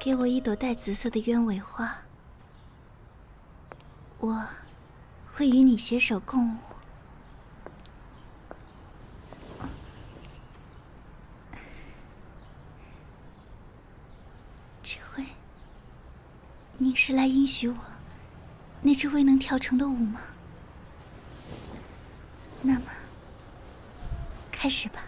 给我一朵带紫色的鸢尾花，我会与你携手共舞。指挥，您是来应许我那只未能跳成的舞吗？那么，开始吧。